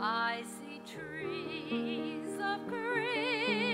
I see trees of green.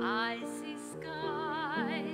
I see skies.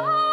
Oh.